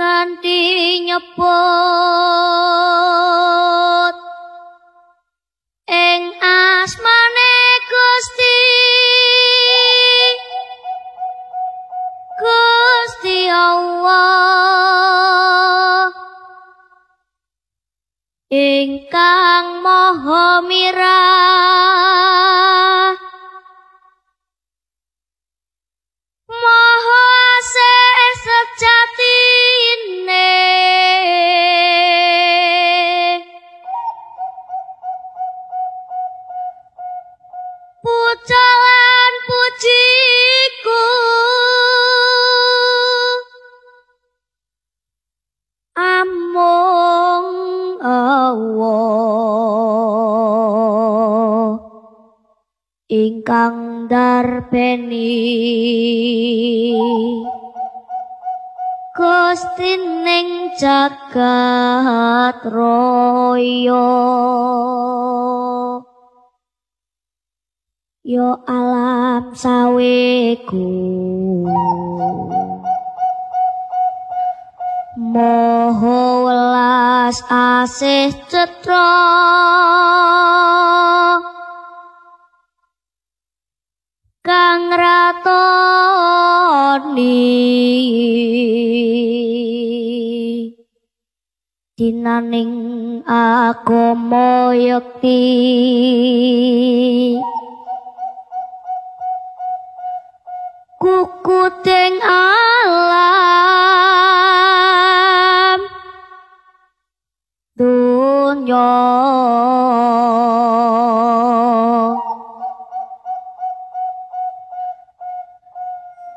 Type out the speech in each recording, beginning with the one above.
kanthi nyebut ing asmane Gusti. Gusti Allah. Ingkang maha mirah Allah ingkang darbeni. Gusti ning jagat raya. Yo alam saweku. Moho welas asih cetro. Kang ratoni. Dinaning agama yakti Kukuting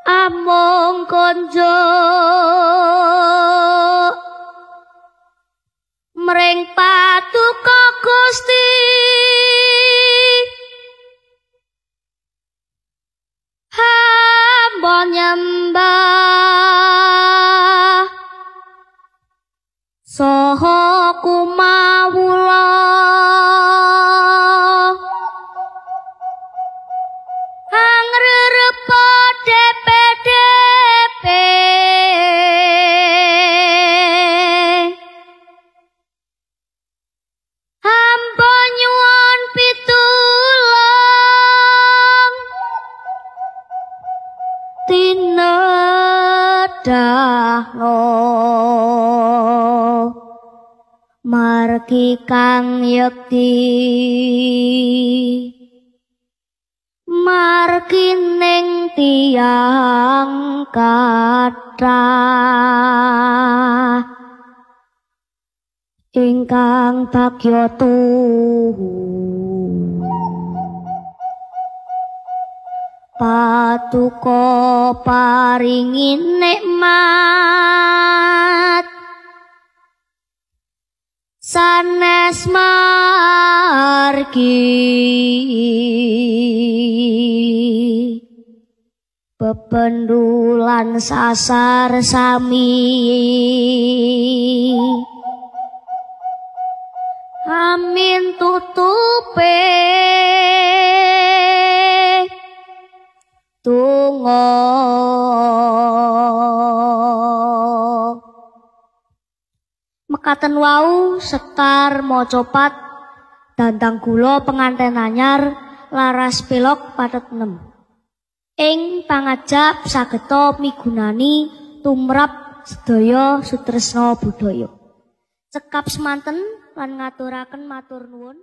Among konjo Mring patuko Gusti. Hamba nyembah tinedahno margi kang yekti. Margi ning tiang kathah. Ingkang bagya tuhu Patuko paringi nikmat. Sanes margi. Pependulan sasar sami. Amin tutupe tungo mekaten wau sekar mocopat dandang gula penganten anyar laras pelok patet 6 ing pangajap sageta migunani tumrap sedaya sutresna budaya. Cekap semanten lan ngaturaken matur nuwun